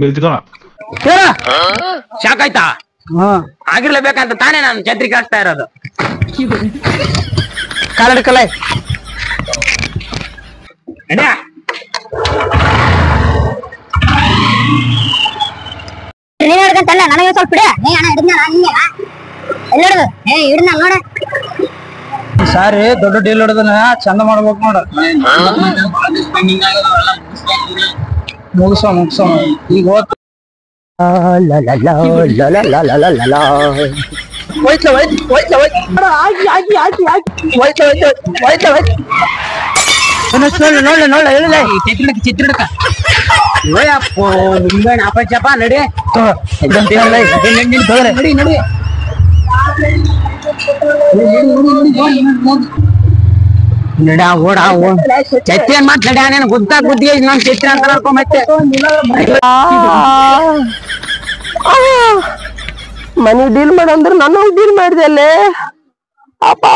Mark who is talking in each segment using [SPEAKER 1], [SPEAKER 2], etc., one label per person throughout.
[SPEAKER 1] ಬಿದ್ಕೋಣ
[SPEAKER 2] shock ಆಯ್ತಾ
[SPEAKER 3] ಹಾ.
[SPEAKER 2] ಆಗಿರ್ಲೇಬೇಕಂತ ತಾನೇ ನಾನು ಛತ್ರಿ ಕಾಸ್ತಾ ಇರೋದು.
[SPEAKER 3] ಕಾಲಡ್ಕಲ್ಲ
[SPEAKER 2] ಕಲೆ.
[SPEAKER 4] ನೀನ್ ಹಿಡ್ಕಂತಲ್ಲ ನನಗೆ ಸ್ವಲ್ಪ ಬಿಡ ನೀ ಅಣ್ಣ ಹಿಡಿದ್ನ ನಾನು ಎಲ್ಲಿ ಎಲ್ಲೋಡು ಏ ಹಿಡಿದ ನೋಡ.
[SPEAKER 3] ಸಾರಿ ದೊಡ್ಡ ಡೀಲ್ ಹಿಡ್ದನ. ಚಂದ ಮಾಡ್ಬೇಕು ನೋಡ. ಮುಗಿಸೋ ಮುಗಿಸೋ ಈಗ ಹೋತ್ ಹೋಯ್ತ್ ಹೋಯ್ತ್ಲ ಹೋಯ್ತ್ ಅಣ್ಣ, ಆಗಿ ಆಗಿ ಆಗಿ ಆಗಿ ಹೋಯ್ತ್ಲ ಹೋಯ್ತ್ ಹೋಯ್ತ್ಲ ಹೋಯ್ತ್ ನೋಡ್ಲ ನೋಡ್ಲ ಹೇಳಿಲ್ಲ
[SPEAKER 2] ಚಿತ್ರಡಕ ಚಿತ್ರಕ್ಕೆ ಓಯಪ್ಪೋ ನಿಂಬೆ ಅಪಚಪ ನಡಿ
[SPEAKER 3] ನಡಿ ನಡಿ
[SPEAKER 2] ನಡ ಓಡ ಚತ್ತಿ ಏನ್ ಮಾತ್ ನಡ್ಯಾ ನೀನು ಗುದ್ದ ಗುದ್ದಿಗೆ ನಮ್ ಚಿತ್ರ ಅಂತ ಮತ್ತೆ.
[SPEAKER 3] ಮನಿ ಡೀಲ್ ಮಾಡಂದ್ರ ನನ್ನ ಡೀಲ್ ಮಾಡಿದೆ ಅಲ್ಲೇ. ಅಪ್ಪ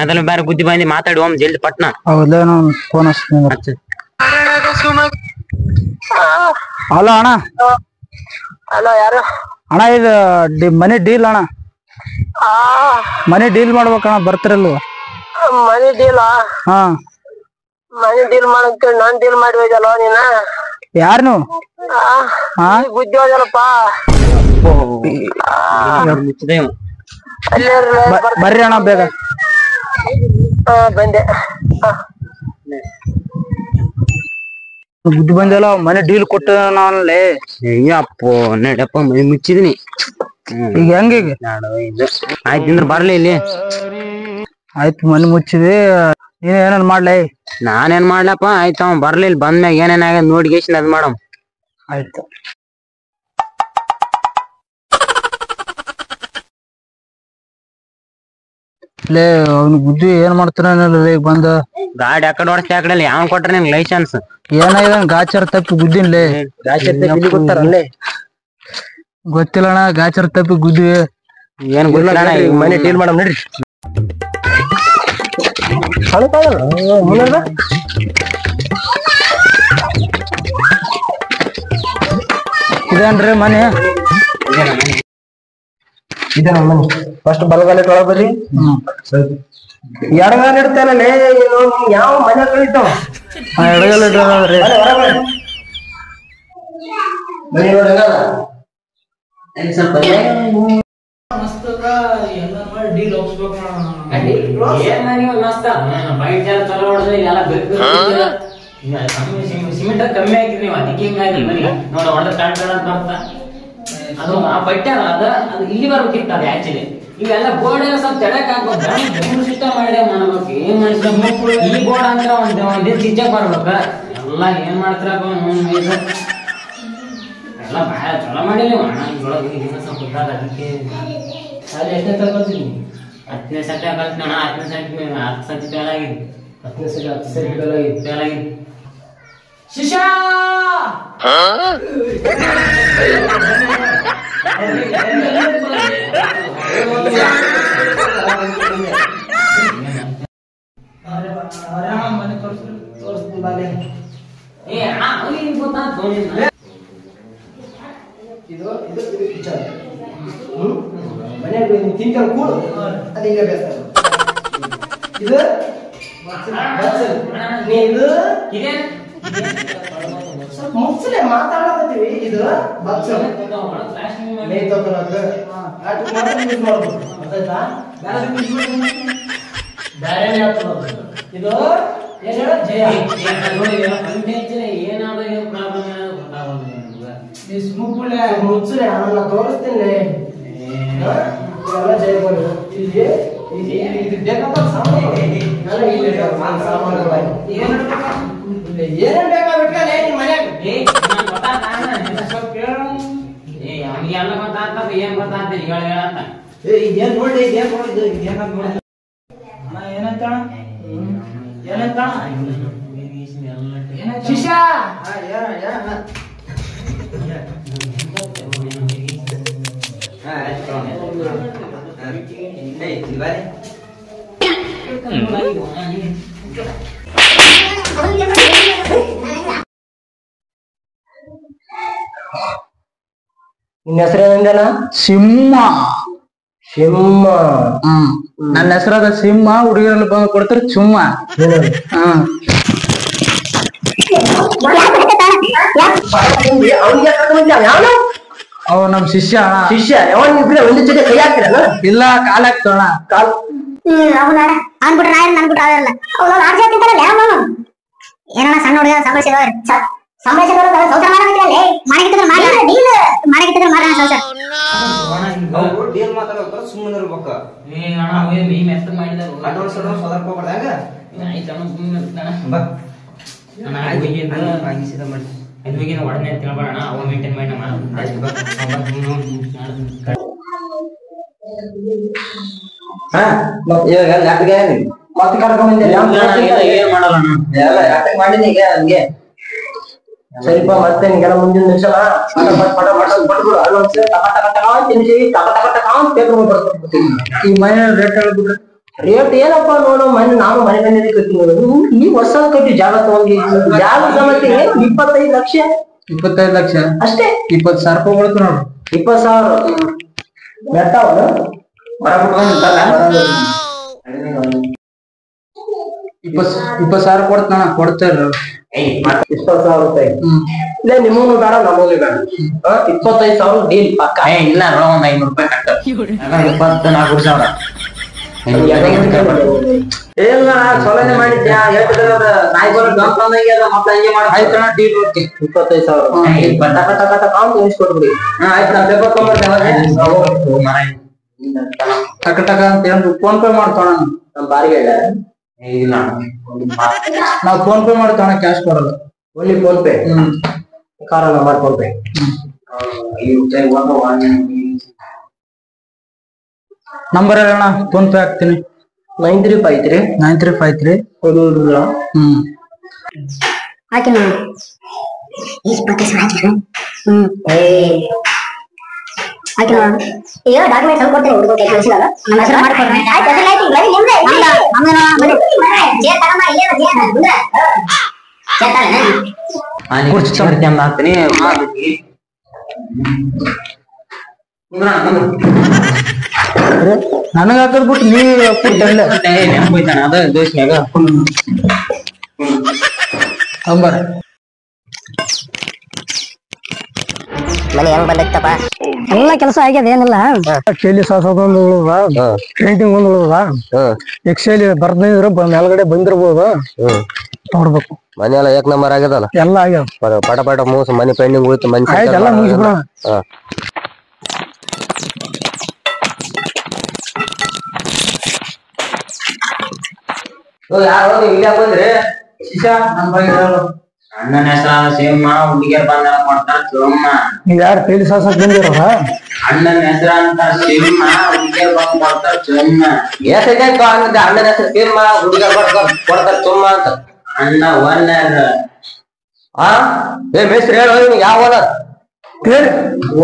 [SPEAKER 2] ಮೊದಲು ಬೇರೆ ಬುದ್ಧಿ ಬಂದಿ ಮಾತಾಡಿ ಓಮ್ ಜಲ್ದಿ ಪಟ್ನ.
[SPEAKER 3] ಹೌದೇನೋ ಫೋನ್ ಹಚ್ತೀನಿ ಹಲೋ ಅಣ್ಣ.
[SPEAKER 5] ಹಲೋ. ಯಾರು?
[SPEAKER 3] ಅಣ್ಣ ಇದು ಡಿ- ಮನಿ ಡೀಲ್ ಅಣ್ಣ. ಆ. ಮನಿ ಡೀಲ್ ಮಾಡ್ಬೇಕಣ್ಣ ಬರ್ತಿರಲ್ವ?
[SPEAKER 5] Money deal?
[SPEAKER 3] ಹಾ.
[SPEAKER 5] ಮನಿ ಡೀಲ್ ಮಾಡಕ್ ನಾನ್ ಡೀಲ್ ಮಾಡಿ ನೀನ?
[SPEAKER 3] ಯಾರು ನೀವು? ಹಾ
[SPEAKER 5] ಬುದ್ಧಿ ಹೋದಲ್ಲಪ್ಪ.
[SPEAKER 2] ಮುಚ್ಚಿದೆ
[SPEAKER 3] ಬ- ಬರ್ರಿ ಅಣ್ಣ ಬೇಗ.
[SPEAKER 5] ಹಾ ಬಂದೆ. ಹಾ.
[SPEAKER 3] ಬುದ್ಧಿ ಬಂದಿಲ್ಲ ಮನೆ ಡೀಲ್ ಕೊಟ್ಟ ನಾನಲ್ಲೇ.
[SPEAKER 2] ಅಯ್ಯಪ್ಪೋ ನಡಪ್ಪ ಮೈ ಮುಚ್ಚಿದೀನಿ.
[SPEAKER 3] ಈಗ ಹೆಂಗ ಈಗ?
[SPEAKER 2] ಆಯ್ತು ಅಂದ್ರೆ ಬರ್ಲಿ ಇಲ್ಲಿ.
[SPEAKER 3] ಆಯ್ತು ಮನೆ ಮುಚ್ಚಿದೆ. ನೀನ್ ಏನೇನ್ ಮಾಡ್ಲೇ?
[SPEAKER 2] ನಾನೇನ್ ಮಾಡ್ಲಪ್ಪ? ಆಯ್ತು ಅವ್ ಬರ್ಲಿಲ್ಲ ಬಂದ್ಮ್ಯಾಗ ಏನೇನ್ ಆಗ್ಯದ ನೋಡಿ ಗೇಸಿನ ಅದ್ ಮಾಡಮ್.
[SPEAKER 3] ಆಯ್ತು. ಲೇ ಅವ್ನ ಬುದ್ಧಿ ಏನ್ ಮಾಡ್ತಾನ ಈಗ ಬಂದ.
[SPEAKER 2] ಗಾಡಿ ಆ ಕಡೆ ಹೊಡ್ಸ್ತಿ ಆ ಕಡೆ ಯಾವ ಕೊಟ್ರ ನಿನ್ ಲೈಸೆನ್ಸ್
[SPEAKER 3] ಏನಾಗಿದೆ ಗಾಚಾರ ತಪ್ಪಿ ಗುದ್ದಿನ್ಲೇ
[SPEAKER 2] ಗೊತ್ತಾರಲ್ಲೇ
[SPEAKER 3] ಗೊತ್ತಿಲ್ಲ ಅಣ್ಣ ಗಾಚಾರ ತಪ್ಪಿ ಗುದ್ದಿ.
[SPEAKER 2] ಏನ್ ಗೊತ್ತಿಲ್ಲ ಅಣ್ಣ, ಮನೆ ಡೀಲ್ ಮಾಡಮ್ ನಡ್ರಿ.
[SPEAKER 3] ಇದೇನ್ರಿ ಮನೆ?
[SPEAKER 5] ಇದೆ ನಮ್ಮ ಮನೆ. ಫಸ್ಟ್ ಬಲಗಾಲ ಒಳಗ್ ಬರ್ರಿ. ಎಡಗಾಲ ಇಡ್ತೇನೆ ಯಾವ ಮನೆ ಕಳಿತಾವ
[SPEAKER 3] ಎಡಗಲ್ ಇಡ್ರಿ
[SPEAKER 2] ಸಿಮೆಂಟ್ ಕಮ್ಮಿ ಆಗಿರಿ ನೀವು ಅದಕ್ಕೆ ಹಿಂಗಾಗಿಲ್ಲ ಮನೆ ನೋಡ ಹೊಡೆದ ಕಾಣ್ತಾರ ಅಂತ ಬರ್ತಾ. ಅದು ಆ ಬಟ್ಟೆ ಅದ ಅದ ಅದು ಇಲ್ಲಿ ಬರ್ಬೇಕಿತ್ತು ಅದು ಆಕ್ಚುಲಿ ಇವೆಲ್ಲ ಬೋರ್ಡ್ ಸ್ವಲ್ಪ ತೆಳಕ್ ಹಾಕ್ಬೇಕು. ಸಿಸ್ಟಮ್ ಮಾಡಿ ಮಾಡ್ಬೇಕು? ಏನ್ ಮಾಡಿಸ್ಬೇಕು? ಈ ಬೋರ್ಡ್ ಅಂದ್ರೆ ಒಂದ್ ಒಂದ್ ಚಿಚ್ಚ ಬರ್ಬೇಕ ಎಲ್ಲ ಏನ್ ಮಾಡ್ತಾರಪ್ಪ. ಎಲ್ಲ ಭಾಳ ಚಲೋ ಮಾಡಿಲ್ಲ ಇದ್ರೊಳಗೆ ಇನ್ನೂ ಸ್ವಲ್ಪ ಅದಕ್ಕೆ. ಅಲ್ಲಿ ಎಷ್ಟೇ ತಗೋತೀನಿ ಹತ್ತನೇ ಸಂಖ್ಯೆ ಕಲ್ತೀನಿ ಅಣ್ಣ. ಹತ್ತನೇ ಸಂಖ್ಯೆ ಹತ್ತು ಸಂಖ್ಯೆ ಫೇಲ್ ಆಗಿದೆ ಹತ್ತನೇ ಸಂಖ್ಯೆ ಹತ್ತು ಸಂಖ್ಯೆ ಫೇಲ್ ಆಗಿದೆ ಫೇಲ್ ಆಗಿದೆ ಶಿಶಾ ಏ ಅಣ್ಣ ಅವ್ನಿಗೆ ಗೊತ್ತಾಯ್ತು ಅವ್ನಿಗೆ.
[SPEAKER 5] ಮನೆಯಾಗ ತಿಂತಾರ ಕೂಡು ಅದು ಹಿಂಗೆ ಬೇಸ್ತಾರ ಇದು ಬಚ್ಚಲ್. ನೀ ಇದು
[SPEAKER 2] ಇದೇನ್?
[SPEAKER 5] ಮುಚ್ಚಲೆ ಮಾತಾಡಕತ್ತೀವಿ. ಇದು ಬಚ್ಚಲ್ ಮೇ ತಗೊಳಕ ಅಟ್ ಮಾತ್ರ ಯೂಸ್ ಗೊತ್ತಾಯ್ತಾ ಬೇರೆ ಯೂಸ್ ಬೇರೆ ಇದು ಏನ್ ಹೇಳ ಜಯ
[SPEAKER 2] ಏನಾದ್ರು ಏನು ಪ್ರಾಬ್ಲಮ್ ಏನಾದ್ರು ಗೊತ್ತಾಗೋದಿಲ್ಲ ನಮ್ಗೆ.
[SPEAKER 5] ಈ ಮುಚ್ಚಲೆ ತೋರಿಸ್ತೀನಿ. ಎಲ್ಲ ಜಯ ಬರು ಇಲ್ಲಿ ಇದು ಇದು ಬೇಕಪ್ಪ ಸಾಮಾನು ಎಲ್ಲ ಇಲ್ಲಿ ಇಟ್ಟಾರ, ಸಾಮಾನು- ಸಾಮಾನುಗಳು ಏನೇನ್ ಏನೇನ್ ಬೇಕಾ ನಿಮ್ ಮನ್ಯಾಗ
[SPEAKER 2] ಏ, ನಾನ್ ಗೊತ್ತಾತ ಅಣ್ಣ, ನಿನ್ನ ಸ್ವಲ್ಪ ಕೇಳು. ಏ, ಅವ್ನಿಗೆ ಎಲ್ಲ ಗೊತ್ತಾಗ್ತದ, ಏನ್ ಗೊತ್ತಾಗ್ತದೆ, ಹೇಳು ಹೇಳು ಅಂತ.
[SPEAKER 5] ಏ ಇದೇನ್ ನೋಡಿ ಇದೇನ್ ನೋಡಿದ್ದು ಇದೇನಂತ ನೋಡಿ ಅಣ್ಣ ಏನಂತ? ಅಣ್ಣ ಏನಂತ? ಅಣ್ಣ ಶಿಷ್ಯ ನಿನ್ನ ಹೆಸರೇನಂದನ
[SPEAKER 3] ಸಿಂಹ.
[SPEAKER 5] ಸಿಂಹ.
[SPEAKER 3] ಹ್ಮ್. ನನ್ನ ಹೆಸರಾದ ಸಿಂಹ ಹುಡುಗಿರಲ್ಲಿ ಬಂದು ಕೊಡ್ತಾರೆ ಚುಮ್ಮ. ಹ್ಮ್. ಅವ ನಮ್ ಶಿಷ್ಯ ಅಣ್ಣ.
[SPEAKER 5] ಶಿಷ್ಯ ಯಾವ ಒಂದು ಜೊತೆ ಕೈ ಹಾಕ್ತಿರಲ್ಲ?
[SPEAKER 3] ಇಲ್ಲ ಕಾಲ್ ಹಾಕ್ತೋಣ
[SPEAKER 5] ಕಾಲ್.
[SPEAKER 4] ಹ್ಮ್ ಅವನ ಅನ್ಬಿಟ್ರೆ ನಾಯಿ ಅನ್ಬಿಟ್ರೆ ಅವರಲ್ಲ ಅವನು ಆರ್ಜಿ ಹಾಕಿಂತಾರಲ್ಲ ಯಾವ ಏನಣ್ಣ ಸಣ್ಣ ಹುಡುಗ ಸಂಭಾಷೆ ಸಂಭಾಷೆ ಸಂಸಾರ ಮಾಡಬೇಕಲ್ಲ ಮಾಡಿದ್ರೆ ಮಾಡಿ ಡೀಲ್ ಸಂಸಾರ
[SPEAKER 1] ಡೀಲ್ ಸುಮ್ಮನೆ ಇರಬೇಕು
[SPEAKER 2] ಏ ಅಣ್ಣ ಅವೇ ಮೀ ಮೆತ್ತ ಮಾಡಿದಾರು
[SPEAKER 1] ಅಡ್ವಾನ್ಸ್ ಅಡ್ವಾನ್ಸ್ ಸದರ್ಕ ಹೋಗ್ಬೇಡ
[SPEAKER 2] ಆಯ್ತು ಅಣ್ಣ ಸುಮ್ಮನೆ ಇರ್ತಾನ
[SPEAKER 1] ಬಾ
[SPEAKER 2] ಅಣ್ಣ
[SPEAKER 1] ಸೀದಾ ಮಾಡಿ
[SPEAKER 2] ಅದು ಒಡನೆ ಅವ ಮೇಂಟೈನ್ ಮಾಡಿ ನಮ್ಮ
[SPEAKER 1] ಆಯ್ತು ಬಾ ಬಾ, ಬಾ.
[SPEAKER 5] ಹಾ ಇವಾಗ ಲ್ಯಾಪ್ಗೆ ಮತ್ತೆ ಕರ್ಕೊಂಡ್ ಬಂದೆ
[SPEAKER 2] ಏನ್ ಮಾಡಲ್ಲ ಅಣ್ಣ
[SPEAKER 5] ಎಲ್ಲ ಲ್ಯಾಪ್ಗೆ ಮಾಡಿನಿ ಈಗ ಹಂಗೆ ಸರಿಪ ಮತ್ತೆ ನಿಂಗೆಲ್ಲ ಮುಂದಿನ ನಿಮಿಷ
[SPEAKER 3] ಈ ಮನೆ ರೇಟ್ ಹೇಳ್ಬಿಟ್ರೆ
[SPEAKER 5] ರೇಟ್ ಏನಪ್ಪ ನೋಡು ಮನೆ ನಾನು ಮನೆ ಮನೆ ಕಟ್ಟಿ ಈ ಹೊಸ ಕಟ್ಟಿ ಜಾಗ ತಗೊಂಡಿ ಜಾಗ ಸಮಸ್ಯೆ ಏನು ಇಪ್ಪತ್ತೈದು ಲಕ್ಷ
[SPEAKER 3] ಇಪ್ಪತ್ತೈದು ಲಕ್ಷ
[SPEAKER 5] ಅಷ್ಟೇ
[SPEAKER 3] ಇಪ್ಪತ್ತು ಸಾವಿರ ರೂಪಾಯಿ ಬೀಳುತ್ತೆ ನೋಡು
[SPEAKER 5] ಇಪ್ಪತ್ತು ಸಾವಿರ ಬೆಟ್ಟ ಅವನು ಹೊರ
[SPEAKER 3] ಇಪ್ಪತ್ ಇಪ್ಪತ್ತು ಸಾವಿರ ಕೊಡ್ತಾನ ಕೊಡ್ತಾರ.
[SPEAKER 5] ಇಪ್ಪತ್ತು ಸಾವಿರ ರೂಪಾಯಿ. ಇಲ್ಲ ನಿಮಗೂ ಬೇಡ ನಮಗೂ ಬೇಡ. ಇಪ್ಪತ್ತೈದು ಸಾವಿರ ಡೀಲ್ ಪಕ್ಕ.
[SPEAKER 2] ಇಲ್ಲ ಒಂದ್ ಐನೂರು ರೂಪಾಯಿ ಕಟ್ಟ. ಇಪ್ಪತ್ತು ನಾಲ್ಕು ಸಾವಿರ.
[SPEAKER 5] ಇಲ್ಲ ಸೊಲನೆ ಮಾಡಿದ್ಯಾ ಹೇಳ್ತಿದ್ರೆ ನಾಯಿ ಬರೋ ಡಾಕ್ಟರ್ ಅಂದಂಗೆ ಅದ ಮತ್ತೆ ಹಂಗೆ ಮಾಡಿ
[SPEAKER 3] ಆಯ್ತಣ್ಣ ಡೀಲ್ ಓಕೆ.
[SPEAKER 5] ಇಪ್ಪತ್ತೈದು ಸಾವಿರ. ಟಕ ಟಕ ಅಂತ ಉಳಿಸ್ಕೊಟ್ಬಿಡಿ ಹಾ ಆಯ್ತು ನಾ ಪೇಪರ್ ತೊಗೊಂಬರ್ತೇನೆ
[SPEAKER 3] ಟಕ ಟಕ ಅಂತ ಹೇಳಿ ಫೋನ್ ಪೇ ಮಾಡ್ತಾಣ
[SPEAKER 5] ನಮ್ಮ ಬಾರಿಗೆ ಹೇಳ
[SPEAKER 2] ಇಲ್ಲ.
[SPEAKER 3] ನಾವ್ ಫೋನ್ ಪೇ ಮಾಡ್ತಾಣ ಕ್ಯಾಶ್ ಕೊಡಲ್ಲ
[SPEAKER 5] ಓನ್ಲಿ ಫೋನ್ ಪೇ
[SPEAKER 3] ಹ್ಮ್.
[SPEAKER 5] ಕಾರ ನಂಬರ್ ಫೋನ್ ಪೇ
[SPEAKER 3] ನಂಬರ್ ಹೇಳೋಣ ಫೋನ್ ಪೇ ಹಾಕ್ತೀನಿ.
[SPEAKER 5] Nine three five three
[SPEAKER 3] nine three five three ಹ್ಮ್.
[SPEAKER 4] ಹಾಕಿ ಇಪ್ಪತ್ತು ಹ್ಮ್. ಹಾಕಿ ನೋಡೋಣ ಈಗ ಡಾಕ್ಯುಮೆಂಟ್ಸ್ ಅಲ್ಲಿ ಕೊಡ್ತೀನಿ ಹುಡುಗ ಕೈ ಕಳಿಸಿದಾಗ ನಮ್ಮ ಹೆಸರು ಮಾಡ್ಕೊಡ್ರಿ ಆಯ್ತು ಹೆಸರು ಆಯ್ತು ಬರೀ ನಿಮ್ದೆ ನಮ್ದು ನಮ್ದು ಚೇರ್ ತಗೊಂಬ ಇಲ್ಲೇ ಚೇರ್ ಮುಂದೆ ಚೇರ್ ತಗೊಂಡ
[SPEAKER 2] ಹಾಕ್ತೀನಿ
[SPEAKER 3] ನನಗ ಹಾಕದ್ ಬಿಟ್ಟು ನೀವ್ ಕೊಟ್ಟಲ್ಲ
[SPEAKER 2] ನೆನಪೈತಾನ ಅದ ದೋಸ್ನ್ಯಾಗ
[SPEAKER 3] ನಂಬರ್
[SPEAKER 4] ಮನೆ ಹೆಂಗ್ ಬಂದೈತಪ್ಪ? ಎಲ್ಲ ಕೆಲಸ ಆಗ್ಯದ ಏನಿಲ್ಲ.
[SPEAKER 3] ಶೈಲಿ ಸಾಸೋದೊಂದು ಉಳ್ದ ಪೇಂಟಿಂಗ್ ಒಂದು ಉಳಿದ ಎಕ್ಸೈಲಿ ಬರ್ದಿದ್ರ ಮೇಲ್ಗಡೆ ಬಂದಿರ್ಬೋದು. ನೋಡ್ಬೇಕು.
[SPEAKER 1] ಮನೆ ಎಲ್ಲ ಏಕ್ ನಂಬರ್ ಆಗ್ಯದಲ್ಲ?
[SPEAKER 3] ಎಲ್ಲ ಆಗ್ಯಾವ.
[SPEAKER 1] ಪಟ- ಪಟ ಮೂಸ ಮನೆ ಪೆಂಡಿಂಗ್ ಉಳಿತು ಮನೆ
[SPEAKER 3] ಎಲ್ಲ ಮುಗಿಸ್ಬಿಡೋಣ
[SPEAKER 5] ಯಾರು ಇಲ್ಲಿ ಬಂದ್ರಿ? ಶಿಶಾ
[SPEAKER 3] ನಮ್ಮ ಬಗ್ಗೆ
[SPEAKER 2] ಅಣ್ಣನ ಹೆಸರಾದ ಸೇಮ ಹುಡುಗಿಯರ್ ಬಂದಾಗ ಕೊಡ್ತಾರ ಚೋಮ್ಮ
[SPEAKER 3] ನೀವ್ ಯಾರು ಕೇಲಿ ಸಾಸಕ್ ಬಂದಿರೋದ
[SPEAKER 2] ಅಣ್ಣನ ಹೆಸರಂತ ಸಿಂಹ ಹುಡುಗಿಯರ್ ಬಂದ್ ಕೊಡ್ತಾರ ಚೋಮ್ಮ
[SPEAKER 5] ಎಷ್ಟೈತೆ ಅಣ್ಣನ ಹೆಸರು ಸಿಂಹ ಹುಡುಗ ಬರ್ತಾರೆ ಕೊಡ್ತಾರೆ ಚೋಮ್ಮ ಅಂತ.
[SPEAKER 2] ಅಣ್ಣ ಓನರ್.
[SPEAKER 5] ಆ? ಏ ಮೇಸ್ತ್ರಿ ಹೇಳು ಇವ್ನಿಗೆ ಯಾವ ಓನರ್?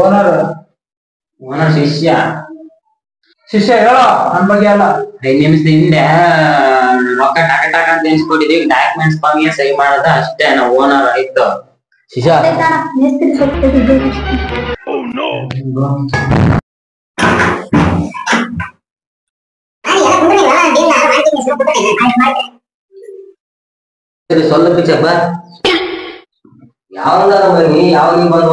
[SPEAKER 3] ಓನರ್.
[SPEAKER 2] ಓನರ್ ಶಿಷ್ಯ.
[SPEAKER 3] ಶಿಷ್ಯ ಹೇಳೋ ನನ್ ಬಗ್ಗೆ ಅಲ್ಲ
[SPEAKER 2] ಐದ್ ನಿಮಿಷದ ಹಿಂದೆ. ರೊಕ್ಕ ಟಕ ಟಕ ಅಂತ ಎನ್ಸ್ಕೊಟ್ಟಿದೀವಿ ಡಾಕ್ಯುಮೆಂಟ್ಸ್ ಬಗ್ಗೆ ಸಹಿ ಮಾಡೋದ ಅಷ್ಟೇ ನಾವು ಓನರ್ ಆಯ್ತು.
[SPEAKER 5] ಶಿಶಾ. ಪಿಚ್ಚಪ್ಪ. ಯಾವ ನೀ ಯಾವ ನೀ ಬಂದು